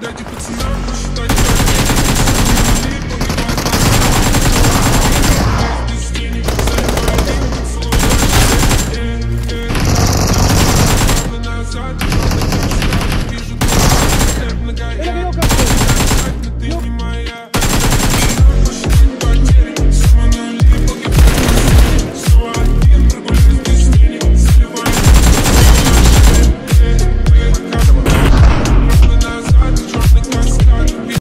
Дайте пацанам посчитать